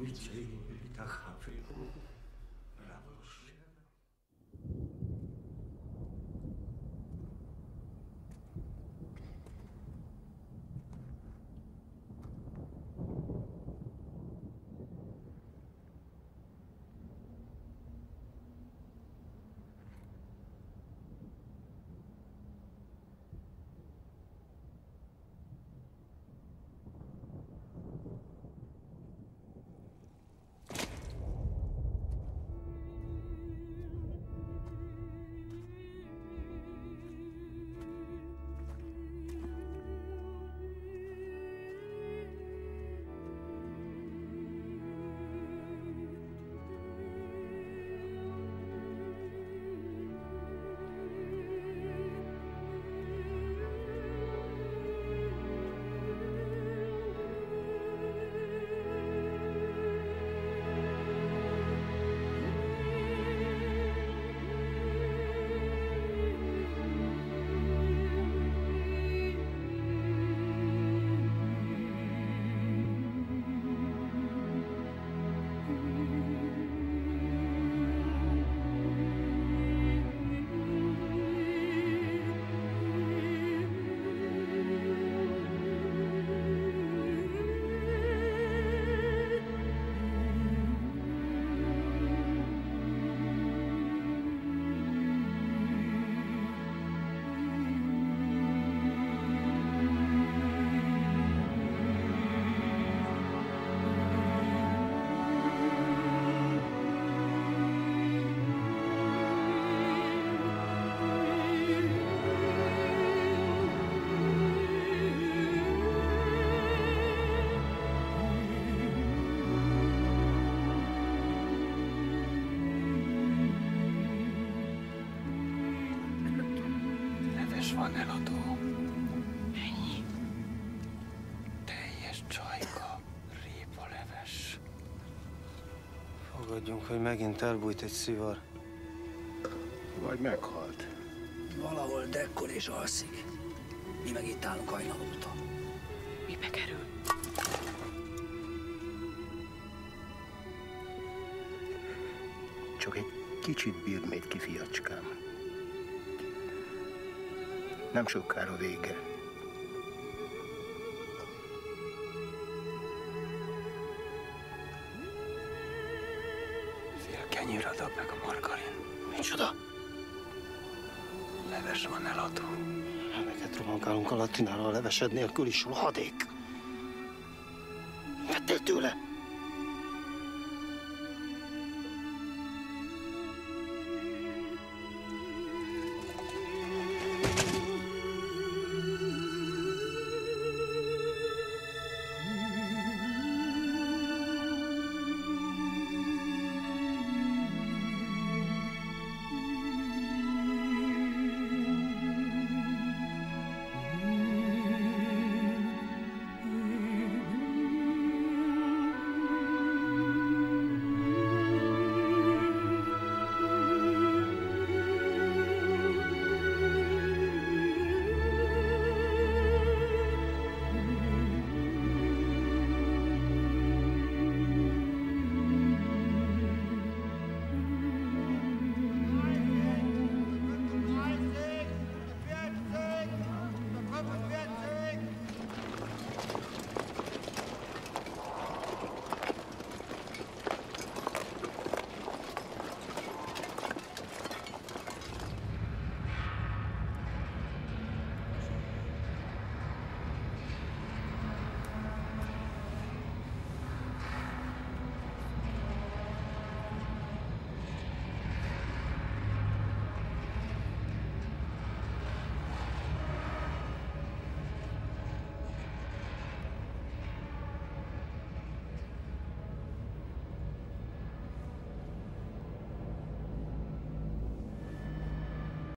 Leves van eladó. Ennyi. Teljes csajka, répaleves. Fogadjunk, hogy megint elbújt egy szivar. Vagy meghalt. Valahol dekkor és alszik. Mi meg itt állunk hajnal óta. Mibe kerül? Csak egy kicsit bír még ki, fiacskám. Nem sokára vége. Fél kenyér meg a margarin. Micsoda? Leves van eladó. Meket rohankálunk a latinára a levesed nélkül is, rohadék. Vettél tőle?